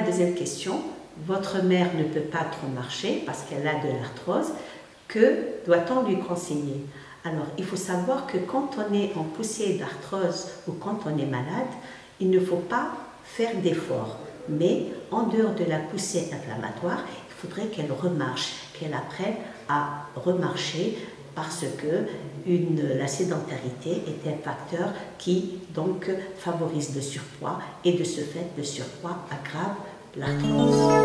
troisième question, votre mère ne peut pas trop marcher parce qu'elle a de l'arthrose, que doit-on lui conseiller Alors, il faut savoir que quand on est en poussée d'arthrose ou quand on est malade, il ne faut pas faire d'efforts. Mais en dehors de la poussée inflammatoire, il faudrait qu'elle remarche, qu'elle apprenne à remarcher parce que la sédentarité est un facteur qui donc favorise le surpoids et de ce fait le surpoids aggrave l'arthrose.